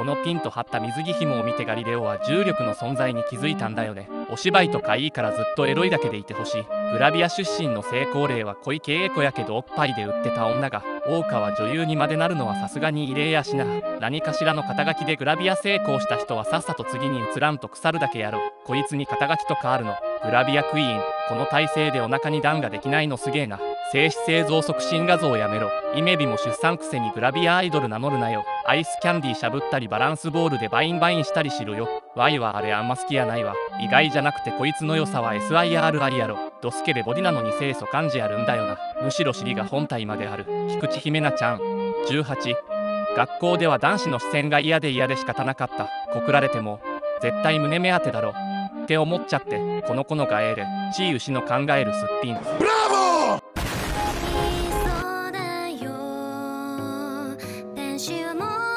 このピンと張った水着紐を見てガリレオは重力の存在に気づいたんだよね。お芝居とかいいからずっとエロいだけでいてほしい。グラビア出身の成功例は小池栄子やけどおっぱいで売ってた女が大川女優にまでなるのはさすがに異例やしな。何かしらの肩書きでグラビア成功した人はさっさと次に移らんと腐るだけやろ。こいつに肩書きとかあるの。グラビアクイーン。この体勢でお腹に段ができないのすげえな。精子製造促進画像やめろ。イメビも出さんくせにグラビアアイドル名乗るなよ。アイスキャンディーしゃぶったりバランスボールでバインバインしたりしろよ。Y はあれあんま好きやないわ。意外じゃなくてこいつの良さは SIRI やろ。ドスケベボディなのに清楚感じあるんだよな。むしろ尻が本体まである。菊地姫奈ちゃん。18学校では男子の視線が嫌で嫌で仕方なかった。告られても絶対胸目当てだろ。って思っちゃってこの子のがええでチー牛の考えるすっぴん。そうだよ天使はもう